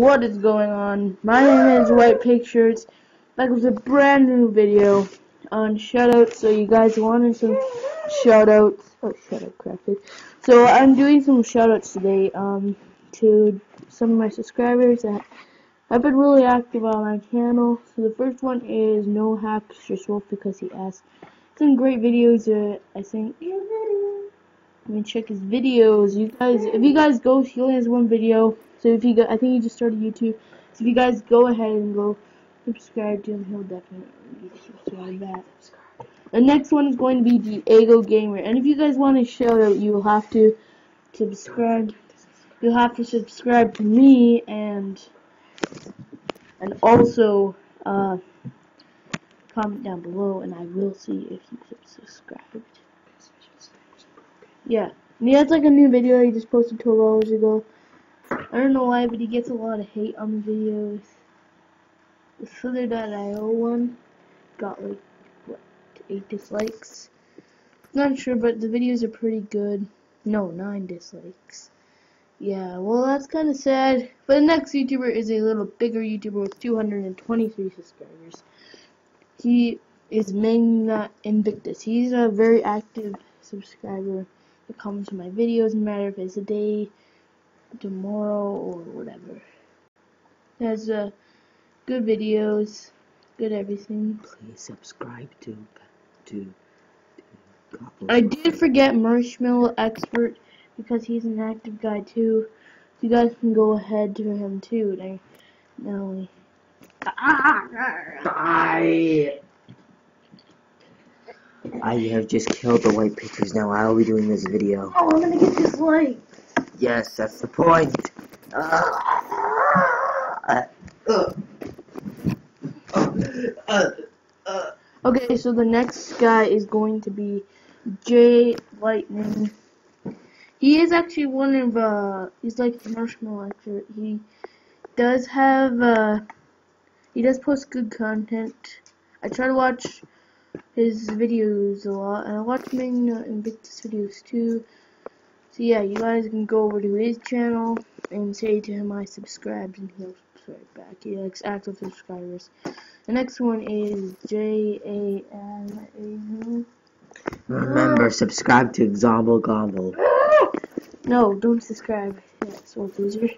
What is going on? My name is White Shirts. Back with a brand new video on shoutouts. So you guys wanted some shoutouts. Oh, shoutout crafted. So I'm doing some shoutouts today um, to some of my subscribers that have been really active on my channel. So the first one is No Just Wolf because he asked some great videos. Uh, I think. Let me check his videos. You guys, if you guys go, he only has one video. So if you go, I think he just started YouTube. So if you guys go ahead and go subscribe to him, he'll definitely subscribe that. The next one is going to be Diego Gamer. And if you guys want a shout out, you will have to subscribe. You'll have to subscribe to me and and also uh, comment down below, and I will see if you subscribed. Yeah, he has like a new video he just posted 12 hours ago. I don't know why, but he gets a lot of hate on the videos. The Slither.io one got like, what, 8 dislikes? Not sure, but the videos are pretty good. No, 9 dislikes. Yeah, well, that's kind of sad. But the next YouTuber is a little bigger YouTuber with 223 subscribers. He is Magna Invictus. He's a very active subscriber that comes to my videos, no matter if it's a day, tomorrow, or whatever. Has uh, good videos, good everything. Please subscribe to to. to I did forget Marshmallow Expert because he's an active guy too. You guys can go ahead to him too. They only. I I have just killed the white pictures. Now I'll be doing this video. Oh, I'm gonna get this light. Yes, that's the point. Uh, uh, uh, uh, Okay, so the next guy is going to be Jay Lightning. He is actually one of uh he's like marshmallow actor. He does have uh he does post good content. I try to watch his videos a lot and I watch Magna Invictus videos too. So yeah, you guys can go over to his channel and say to him I subscribed and he'll subscribe back. He likes active subscribers. The next one is J A M A. remember, subscribe to Zomble Gomble. No, don't subscribe. Yeah, so loser.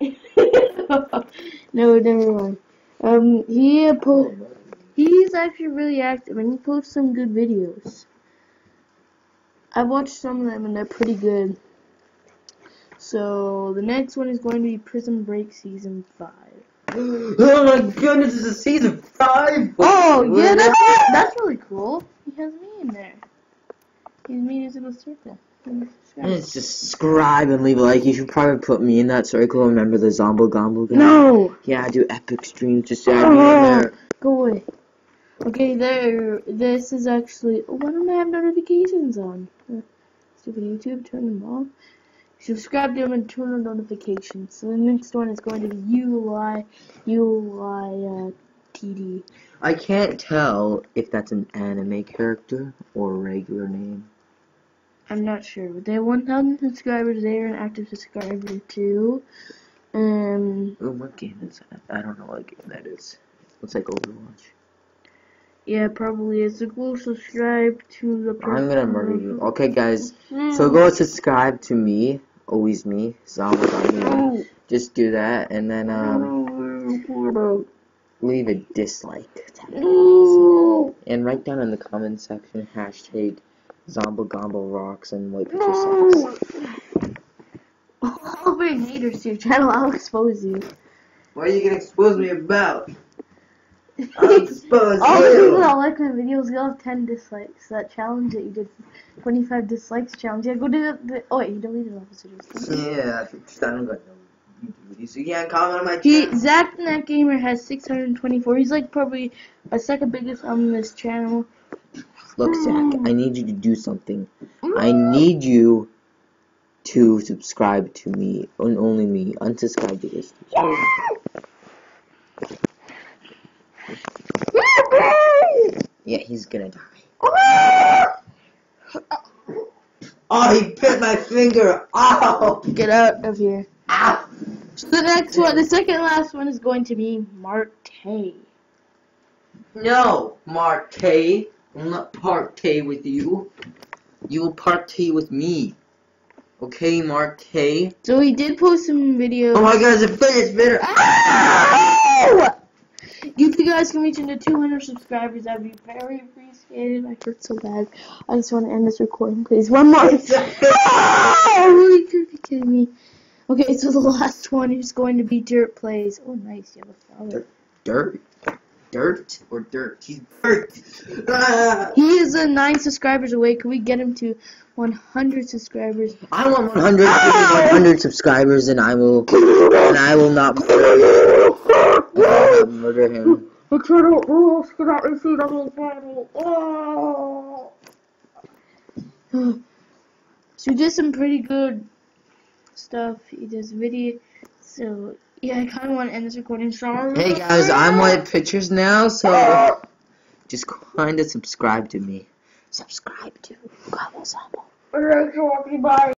no, never mind. Um, he po he's actually really active and he posts some good videos. I've watched some of them and they're pretty good. So the next one is going to be Prison Break season five. oh my goodness, this is season five. Oh yeah, that's that's really cool. He has me in there. He's me as a little circle. And subscribe and leave a like. You should probably put me in that circle. Remember the Zombo Gombo guy? No. Yeah, I do epic streams. Just add me in there. Go away. Okay, there. This is actually. Oh, why don't I have notifications on? Uh, Stupid YouTube, turn them off. Subscribe to them and turn on notifications. So the next one is going to be UI, UI, uh, TD. I can't tell if that's an anime character or a regular name. I'm not sure, but they have 1,000 subscribers. They are an active subscriber too. Um, Oh, what game is that? I don't know what game that is. Looks like Overwatch. Yeah, probably is. So go subscribe to the. I'm gonna murder you. Okay, guys. Mm. So go subscribe to me. Always me. Zombie Oh, mm. Just do that, and then um, leave a dislike. Mm. And write down in the comment section hashtag Zombo Gombo rocks and white picture socks. I'll bring haters to your channel. I'll expose you. What are you gonna expose me about? I'll All the people that like my videos, you'll have 10 dislikes. That challenge that you did, 25 dislikes challenge. Yeah, go do the. the oh, wait, you deleted all the videos. Yeah, I don't got no YouTube videos. So you can't comment on my He, channel. Zach the Net Gamer has 624. He's like probably a second biggest on this channel. Look, Zach, I need you to do something. I mm. need you to subscribe to me, and only me. Unsubscribe to this. Yeah, he's gonna die. Oh, he bit my finger. Ow! Get out of here. Ow! So the next one, the second last one is going to be Marte. No, Marte. I'll not partay with you. You will partay with me. Okay, Marte? So he did post some videos. Oh my god, it's a finished video. Ow! If you guys can reach into 200 subscribers, that'd be very appreciated. I hurt so bad. I just want to end this recording, please. One more. oh, you could be kidding me. Okay, so the last one is going to be Dirt Plays. Oh, nice. You have a follower. Dirt? Dirt or dirt? He's dirt. Ah. He is a nine subscribers away. Can we get him to 100 subscribers? I want 100, give 100 subscribers, and I will, and I will not murder him. I will not murder. The turtle rules cannot receive any battle. Oh. So he did some pretty good stuff. He does video. So yeah, I kind of want to end this recording. Sorry. Hey guys, I'm White Pictures now, so just kind of subscribe to me. Subscribe to Gobble Zobble. Alright, so everybody.